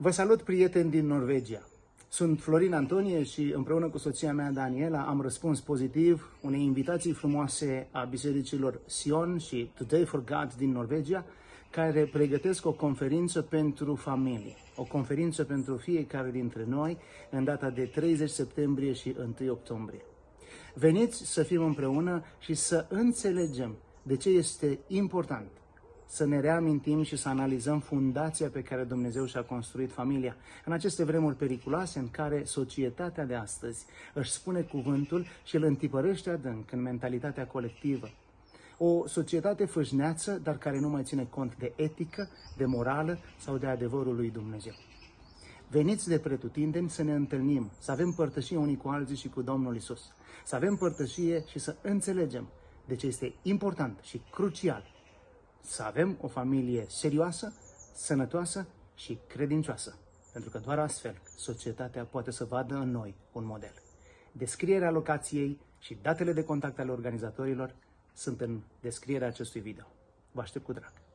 Vă salut, prieteni din Norvegia! Sunt Florin Antonie și împreună cu soția mea, Daniela, am răspuns pozitiv unei invitații frumoase a bisericilor Sion și Today for God din Norvegia, care pregătesc o conferință pentru familie, o conferință pentru fiecare dintre noi în data de 30 septembrie și 1 octombrie. Veniți să fim împreună și să înțelegem de ce este important să ne reamintim și să analizăm fundația pe care Dumnezeu și-a construit familia. În aceste vremuri periculoase în care societatea de astăzi își spune cuvântul și îl întipărește adânc în mentalitatea colectivă. O societate fâșneață, dar care nu mai ține cont de etică, de morală sau de adevărul lui Dumnezeu. Veniți de pretutindeni să ne întâlnim, să avem părtășie unii cu alții și cu Domnul Isus. Să avem părtășie și să înțelegem de ce este important și crucial să avem o familie serioasă, sănătoasă și credincioasă. Pentru că doar astfel societatea poate să vadă în noi un model. Descrierea locației și datele de contact ale organizatorilor sunt în descrierea acestui video. Vă aștept cu drag!